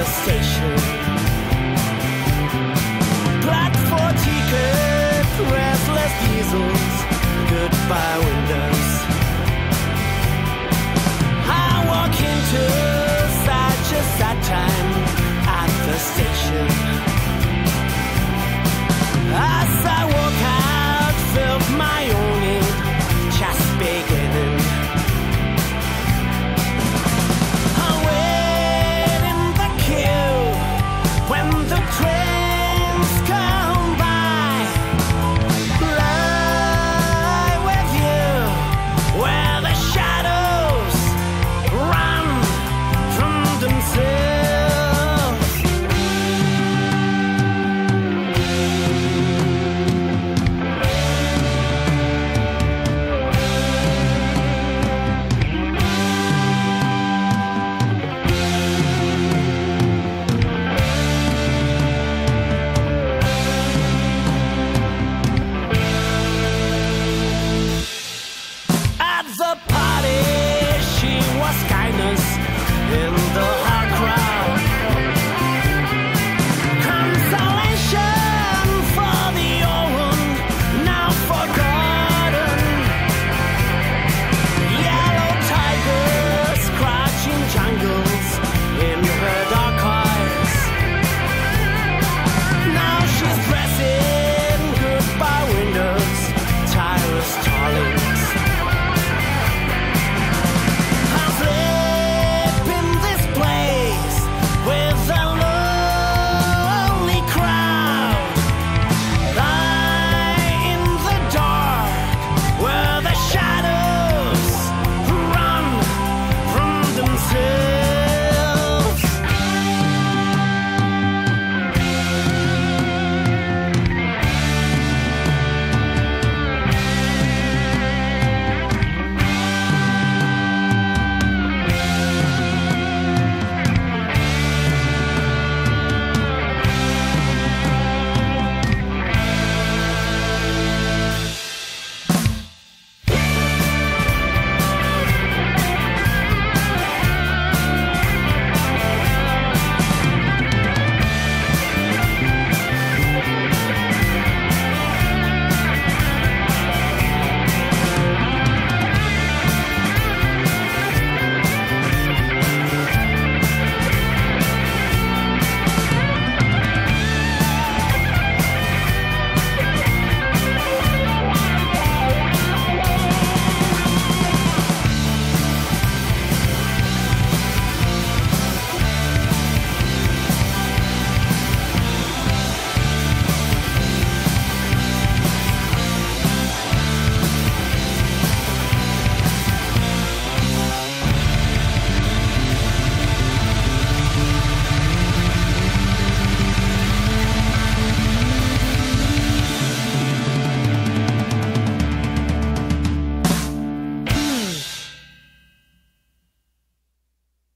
the station.